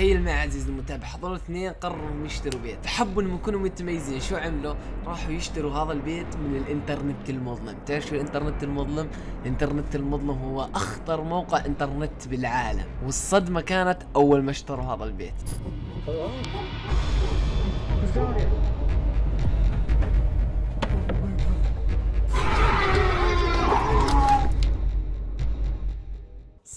تخيل معي عزيزي المتابع هذول الاثنين قرروا يشتروا بيت. فحبوا إنهم يكونوا متميزين شو عملوا؟ راحوا يشتروا هذا البيت من الإنترنت المظلم. تعرف شو الإنترنت المظلم؟ الإنترنت المظلم هو أخطر موقع إنترنت بالعالم والصدمة كانت أول ما اشتروا هذا البيت.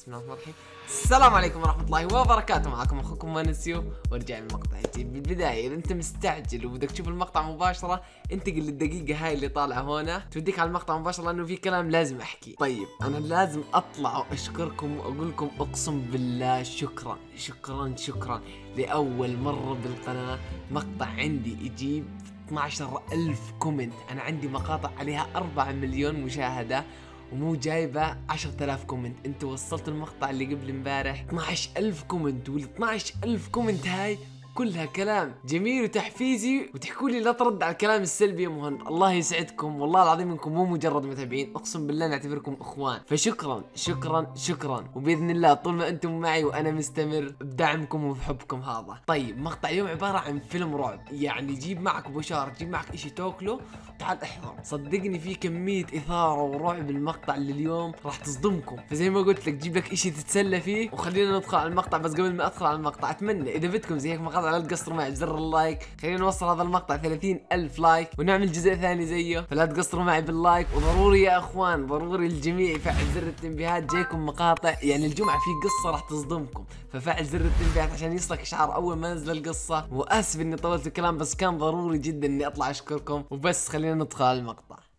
بسم الله الرحمن الرحيم. السلام عليكم ورحمة الله وبركاته. معكم أخوكم مانسيو ورجع المقطع جديد بالبداية. إذا أنت مستعجل وبدك تشوف المقطع مباشرة انتقل للدقيقة هاي اللي طالعة هنا. توديك على المقطع مباشرة لأنه في كلام لازم أحكي. طيب أنا لازم أطلع وأشكركم وأقول لكم أقسم بالله شكرا شكرا شكرا لأول مرة بالقناة. مقطع عندي يجيب 12 ألف كومنت أنا عندي مقاطع عليها 4 مليون مشاهدة. ومو جايبة 10000 كومنت انت وصلت المقطع اللي قبل امبارح. 12000 كومنت وال 12000 كومنت هاي كلها كلام جميل وتحفيزي وتحكوا لي لا ترد على الكلام السلبي يا مهند الله يسعدكم. والله العظيم إنكم مو مجرد متابعين. أقسم بالله نعتبركم إخوان. فشكرا شكرا شكرا. وبإذن الله طول ما أنتم معي وأنا مستمر بدعمكم وبحبكم هذا. طيب مقطع اليوم عبارة عن فيلم رعب. يعني جيب معك بشار جيب معك إشي تاكله تعال احضر. صدقني في كمية إثارة ورعب المقطع اللي اليوم راح تصدمكم. فزي ما قلت لك جيب لك إشي تتسلى فيه وخلينا ندخل على المقطع. بس قبل ما أدخل على المقطع أتمنى إذا بدكم زي هيك مقاطع لا تقصروا معي بزر اللايك. خلينا نوصل هذا المقطع 30 ألف لايك ونعمل جزء ثاني زيه. فلا تقصروا معي باللايك وضروري يا أخوان ضروري الجميع يفعل زر التنبيهات. جايكم مقاطع يعني الجمعة في قصة راح تصدمكم. ففعل زر التنبيهات عشان يصلك اشعار أول ما نزل القصة. وأسف إني طولت الكلام بس كان ضروري جدا إني أطلع أشكركم. وبس خلينا ندخل على المقطع.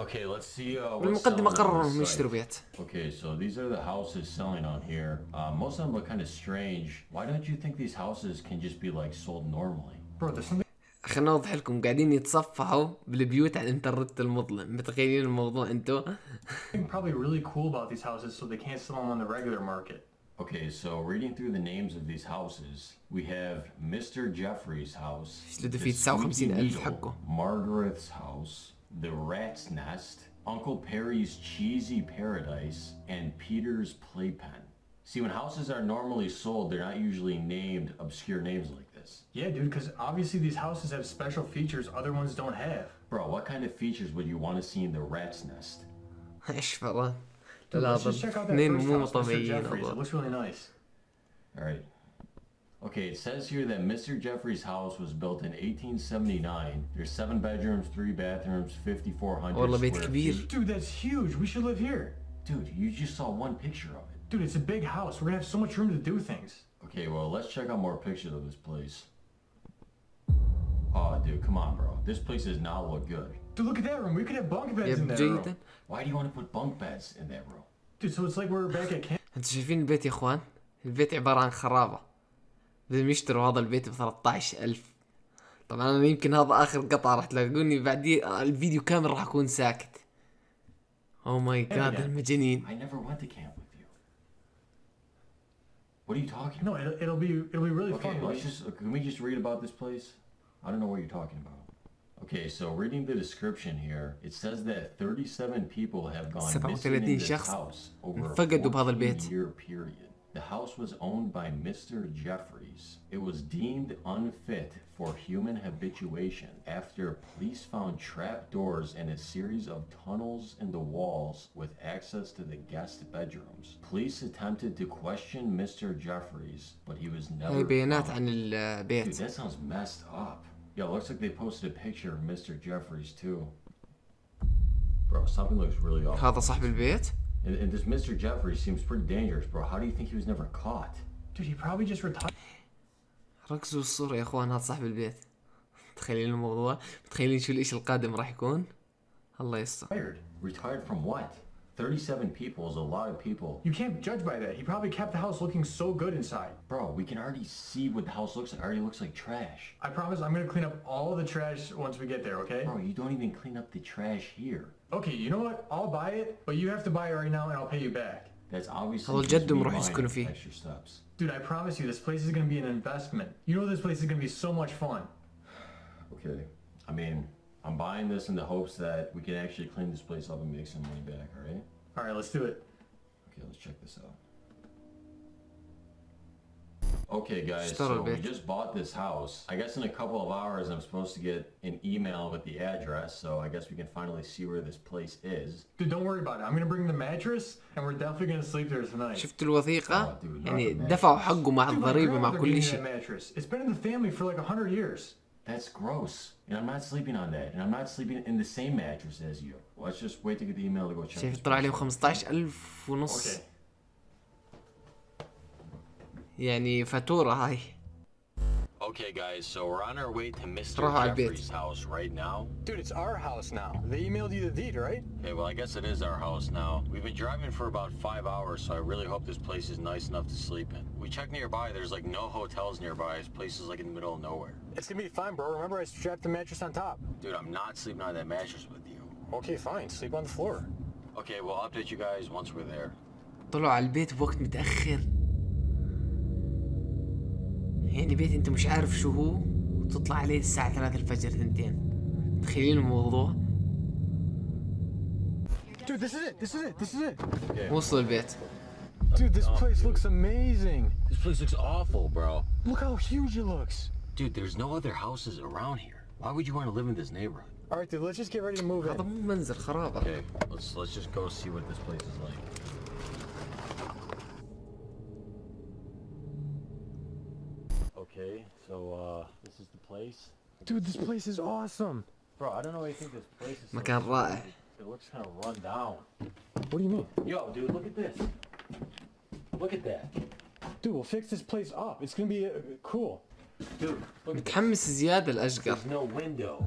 Okay, let's see. Uh, what's بالمقدمه selling on قرروا this انهم site. يشتروا بيت Okay, so these are the houses selling on here. Uh, most of them look kind of strange. Why don't you think these houses can just be like sold normally? Bro, there's something خلينا اوضح لكم قاعدين يتصفحوا بالبيوت على الانترنت المظلم متخيلين الموضوع انتو probably really cool about these houses so they can't sell them on the regular market. Okay, so reading through the names of these houses, we have Mr. Jeffrey's house, جلده the في 59 ألف Squeaky حقه. Needle, Margaret's house, the Rat's Nest, Uncle Perry's Cheesy Paradise, and Peter's Playpen. See, when houses are normally sold, they're not usually named obscure names like this. Yeah, dude, because obviously these houses have special features other ones don't have. Bro, what kind of features would you want to see in the rat's nest? Ish, fella. Dude, Love let's just check out that first house, Mr. Jeffries. It looks really nice. Alright, Okay, it says here that Mr. Jeffrey's house was built in 1879. There's seven bedrooms, three bathrooms, 5,400 والله بيت square كبير. feet. Dude, that's huge. We should live here. Dude, you just saw one picture of it. Dude, it's a big house. We're gonna have so much room to do things. Okay, well, let's check out more pictures of this place. Oh, dude, come on, bro. This place does not look good. Dude, look at that room. We could have bunk beds in يب that جيدا room. Why do you want to put bunk beds in that room? Dude, so it's like we're back at camp. انتوا شايفين البيت يا اخوان البيت عبارة عن خرابة بدهم يشتروا هذا البيت ب 13000 طبعا أنا يمكن هذا اخر قطعة راح تلاقوني بعديه الفيديو كامل راح اكون ساكت أو ماي جاد المجانين I never went to camp with you. What are you talking No, about? it'll, it'll be it'll be really Okay, fun. let's just can we just read about this place? I don't know what you're talking about. Okay, so reading the description here, it says that 37 people have gone missing in 37 this house over a انفقدوا بهذا البيت. 14 year period. The house was owned by Mr. Jeffries. It was deemed unfit for human habituation after police found trapdoors and a series of tunnels in the walls with access to the guest bedrooms. Police attempted to question Mr. Jeffries, but he was never هاي بيانات found. عن Dude, البيت that sounds messed up. Yo, looks like they posted a picture of Mr. Jeffries too. Bro, something looks really off. هذا صاحب البيت And, and this Mr. Jeffries seems pretty dangerous, bro. How do you think he was never caught? Dude, he probably just retired. ركزوا الصورة يا اخوان هذا صاحب البيت متخيلين الموضوع متخيلين شو الاشي القادم راح يكون الله يستر Retired from what? 37 people is a lot of people. You can't judge by that. He probably kept the house looking so good inside. Bro, we can already see what the house looks like. It already looks like trash. I promise I'm gonna clean up all the trash once we get there, okay? Bro, you don't even clean up the trash here. Okay, you know what? I'll buy it, but you have to buy it right now and I'll pay you back. That's obviously هذا just جدهم me راح buying يسكنوا فيه. extra steps. Dude, I promise you, this place is gonna be an investment. You know this place is gonna be so much fun. Okay. I mean, I'm buying this in the hopes that we can actually clean this place up and make some money back, alright? Alright, let's do it. Okay, let's check this out. Okay, guys, اشتروا so we البيت. just bought this house. I guess in a couple of hours I'm supposed to get an email with the address, so I guess we can finally see where this place is. Dude, don't worry about it. I'm gonna bring the mattress, and we're definitely gonna sleep there tonight. شفت الوثيقة Oh, dude, يعني not the دفعوا حقه مع Dude, my الضريبة مع grandmother gave كل me that شيء mattress. It's been in the family for like a hundred years. That's gross. And I'm not sleeping on that. And I'm not sleeping in the same mattress as you. Let's just wait to get the email to go check. شايف this طلع place عليهم out. 15000 ونص Okay. يعني فاتورة هاي Okay, guys, so we're on our way to Mr. راحوا على البيت. Jeffrey's house right now. Dude, it's our house now. They emailed you the deed, right? Okay, well, I guess it is our house now. We've been driving for about five hours, so I really hope this place is nice enough to sleep in. We checked nearby. There's like no hotels nearby. This place is like in the middle of nowhere. It's gonna be fine, bro. Remember, I strapped the mattress on top. Dude, I'm not sleeping on that mattress with you. Okay, fine. Sleep on the floor. Okay, we'll update you guys once we're there. طلعوا على البيت بوقت متأخر يعني بيت انت مش عارف شو هو وتطلع عليه الساعة 3 الفجر ثنتين تخيلين الموضوع Dude, this is it. This is it. This is it. وصلوا البيت Dude, this place looks amazing. This place looks awful, bro. Look how huge it looks. Dude, there's no other houses around here. Why would you want to live in this neighborhood? All right, dude. Let's just get ready to move هذا in. مو منزل خرابة Okay, let's let's just go see what this place is like. Okay, so uh this is the place. Dude, this place is awesome. Bro, I don't know why you think this place is so مكان رائع It looks kind of run down. What do you mean? Yo, dude, look at this. Look at that. Dude, we'll fix this place up. It's gonna be uh, cool. Dude, look at متحمس زيادة الأشقر There's no window.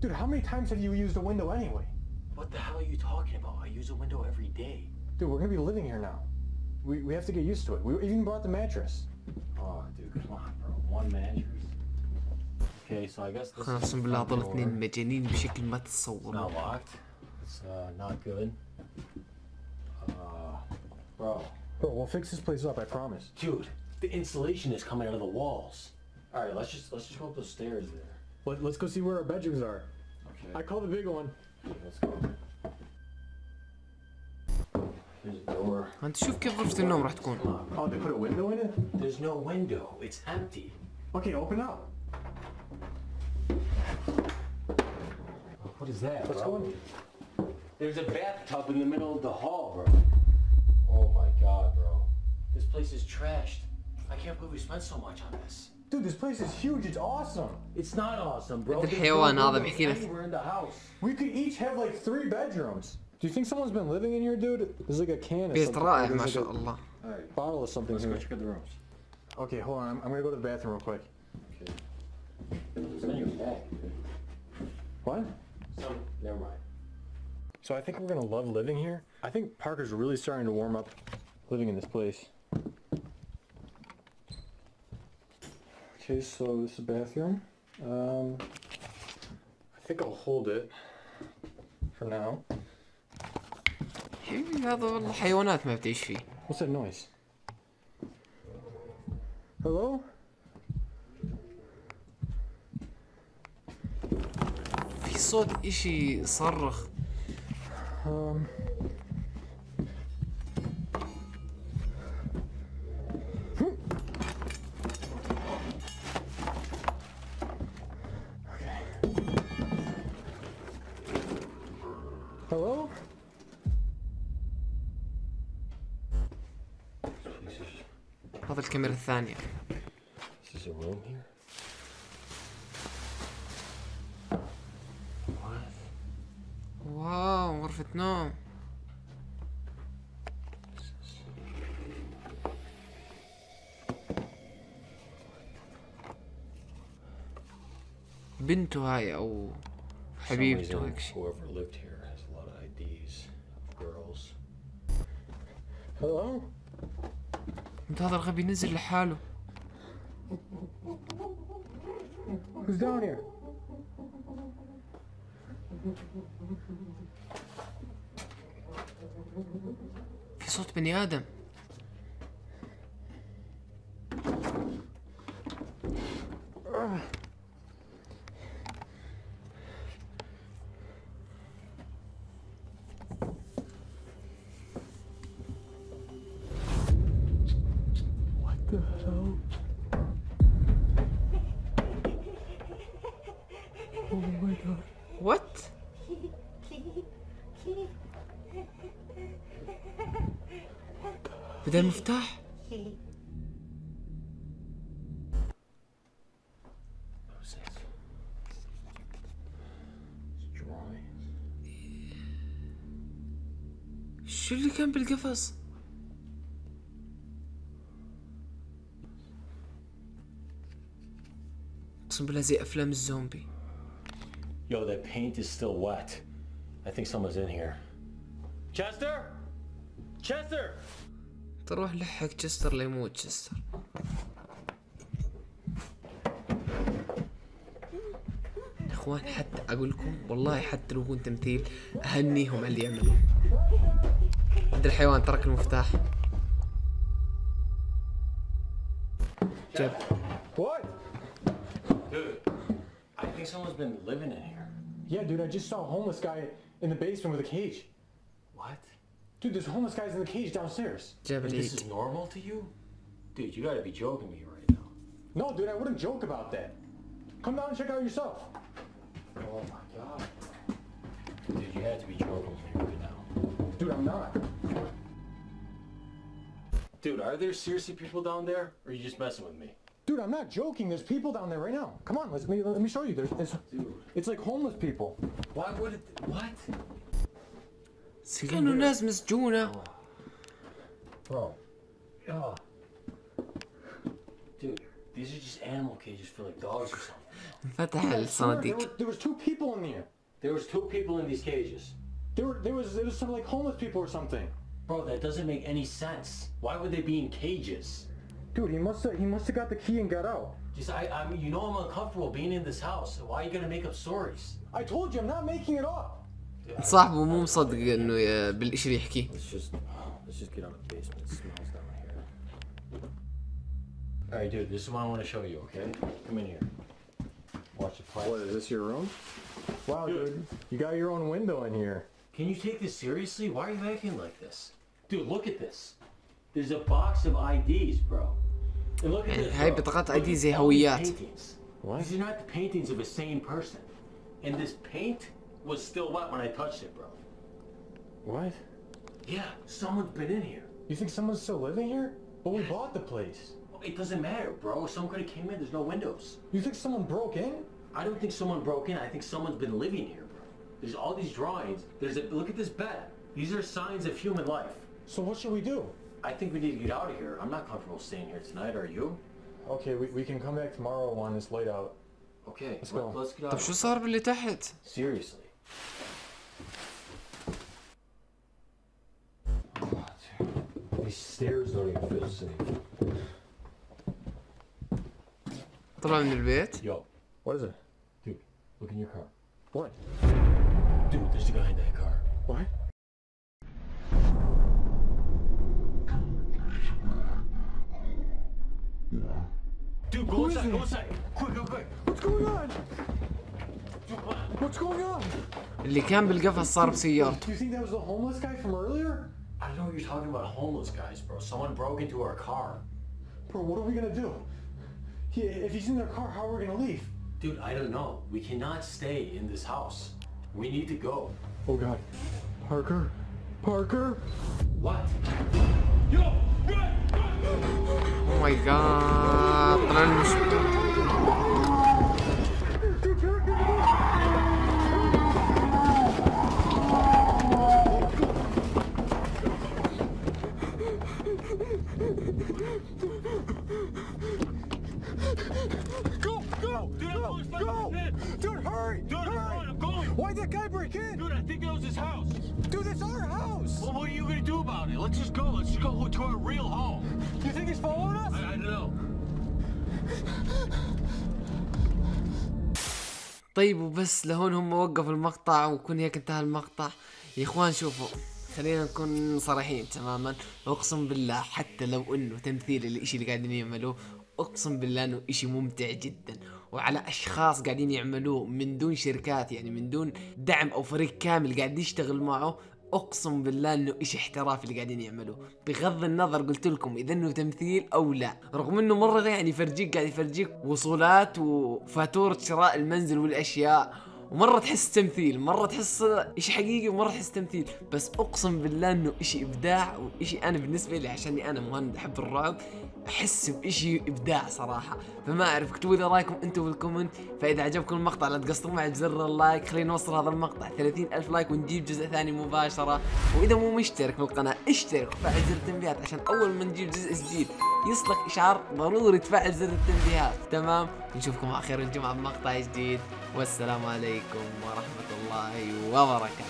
Dude, how many times have you used a window anyway? What the hell are you talking about? I use a window every day. Dude, we're gonna be living here now. We, we have to get used to it. We even brought the mattress. Oh, dude, come on, bro. One mattress. Okay, so I guess this أنا is أقسم بالله the front هذول door. اثنين مجانين بشكل ما It's تتصور not locked. It's uh, not good. Uh, bro, Bro, we'll fix this place up, I promise. dude, the insulation is coming out of the walls. All right, let's just let's just go up those stairs there. Let, let's go see where our bedrooms are. Okay, I call the big one. let's go. There's a door. أنت شوف كيف غرفة النوم راح تكون Oh, they put a window in it? There's no window. It's empty. Okay, open up. What is that? What's bro? going on? There's a bathtub in the middle of the hall, bro. Oh my god, bro. This place is trashed. I can't believe we spent so much on this. Dude, this place is huge. It's awesome. It's not awesome, bro. The hell en all. We're in the house. We could each have like three bedrooms. Do you think someone's been living in here, dude? There's like a can of something. There's like a, bottle of something Let's here. Let's go check out the rooms. Okay, hold on. I'm, I'm gonna go to the bathroom real quick. Okay. It's on your back. What? Some, never mind. So I think we're gonna love living here. I think Parker's really starting to warm up living in this place. Okay, so this is the bathroom. Um, I think I'll hold it for now. حبيبي هذا والله حيوانات ما بتعيش فيه What's that noise? Hello? في صوت إشي صرخ Um. Hello? هذا الكاميرا الثانية This is a room here? What? واو غرفة نوم بنته هاي أو حبيبته هيك شي Whoever lived here has a lot of IDs of girls. Hello? انت هذا الغبي نزل لحاله Who's down here? في صوت بني ادم What? بدل المفتاح شو اللي كان بالقفص؟ اقسم بالله زي أفلام الزومبي Yo, that paint is still wet. I think someone's in here. Chester? Chester! تروح لحق تشستر ليموت تشستر إخوان حتى أقول لكم والله حتى لو كنت تمثيل أهنيهم على اللي يعملوا عند الحيوان ترك المفتاح جاب someone's been living in here. Yeah, dude, I just saw a homeless guy in the basement with a cage. What? Dude, there's homeless guys in the cage downstairs. This is normal to you? Dude, you gotta be joking me right now. No, dude, I wouldn't joke about that. Come down and check out yourself. Oh my god. Dude, you had to be joking me right now. Dude, I'm not. Dude, are there seriously people down there? Or are you just messing with me? Dude, I'm not joking. There's people down there right now. Come on, let me let me show you. There's it's, it's like homeless people. Why would it? What? Sigano nas Miss Juna. Bro. Oh. oh. Dude, these are just animal cages for like dogs or something. What the hell, Sandy? There, there was two people in there. There was two people in these cages. There were there was there was some like homeless people or something. Bro, that doesn't make any sense. Why would they be in cages? Dude, he must have he must have got the key and got out. Just, I, I mean, you know I'm uncomfortable being in this house. Why are you gonna make up stories? I told you I'm not making it up. صاحبه مو مصدق انه ي- بالاشي اللي يحكيه Let's just, let's just get out of the basement. It smells down here. All right, dude, this is what I want to show you, okay? Come in here. Watch the What plastic. is this your room? Wow, Dude. dude, you got your own window in here. Can you take this seriously? Why are you acting like this? Dude, look at this. There's a box of IDs, bro. And look at يعني this. هاي bro. بطاقات Look ID at زي all these هويات. paintings. What? These are not the paintings of a sane person. And this paint was still wet when I touched it, bro. What? Yeah, someone's been in here. You think someone's still living here? But we bought the place. It doesn't matter, bro. Someone could have came in. There's no windows. You think someone broke in? I don't think someone broke in. I think someone's been living here, bro. There's all these drawings. There's a look at this bed. These are signs of human life. So what should we do? I think we need to get out of here. I'm not comfortable staying here tonight. Are you? Okay, we, we can come back tomorrow when it's laid out. Okay, Let's let- go. let's get out. طب of شو here. صار باللي تحت Seriously. These stairs don't even feel safe. طلع من البيت Yo, What is it? dude, look in your car. What? Dude, there's a guy in that car. What? Quick, quick, quick. What's going on? Dude, come on. What's going on? اللي كان بالقفص صار بسيارته Do you think that was the homeless guy from earlier? I know you're talking about homeless guys, bro. Someone broke into our car. Bro, what are we gonna do? He, if he's in their car, how are we gonna leave? Dude, I don't know. We cannot stay in this house. We need to go. Oh god. Parker? Parker? What? Yo, run, run. my god. Trans Go! Go! Dude, go! go. Dude, hurry! Dude, hurry! hurry. Why'd that guy break in? Dude, I think that was his house. Dude, that's our house! Well, what are you gonna do about it? Let's just go. Let's just go to our real home. You think he's following us? I, I don't know. طيب وبس لهون هم وقفوا المقطع وكون هيك انتهى المقطع يا اخوان شوفوا خلينا نكون صريحين تماما اقسم بالله حتى لو انه تمثيل الاشي اللي قاعدين يعملوه اقسم بالله انه اشي ممتع جدا وعلى أشخاص قاعدين يعملوه من دون شركات يعني من دون دعم أو فريق كامل قاعد يشتغل معه أقسم بالله إنه اشي احترافي اللي قاعدين يعملوه. بغض النظر قلت لكم إذا إنه تمثيل أو لا. رغم إنه مرة يعني يفرجيك قاعد يفرجيك وصولات وفاتورة شراء المنزل والأشياء ومرة تحس تمثيل مرة تحس اشي حقيقي ومرة تحس تمثيل. بس أقسم بالله إنه اشي إبداع واشي أنا بالنسبة لي عشاني أنا مهند أحب الرعب. أحس بإشي إبداع صراحة. فما أعرف اكتبوا لي رأيكم أنتم بالكومنت فإذا عجبكم المقطع لا تقصروا معي بزر اللايك. خلينا نوصل هذا المقطع. 30 ألف لايك ونجيب جزء ثاني مباشرة. وإذا مو مشترك بالقناه اشترك وفعل زر التنبيهات عشان أول ما نجيب جزء جديد يصلك إشعار ضروري تفعل زر التنبيهات. تمام؟ نشوفكم خير الجمعه بمقطع جديد. والسلام عليكم ورحمة الله وبركاته.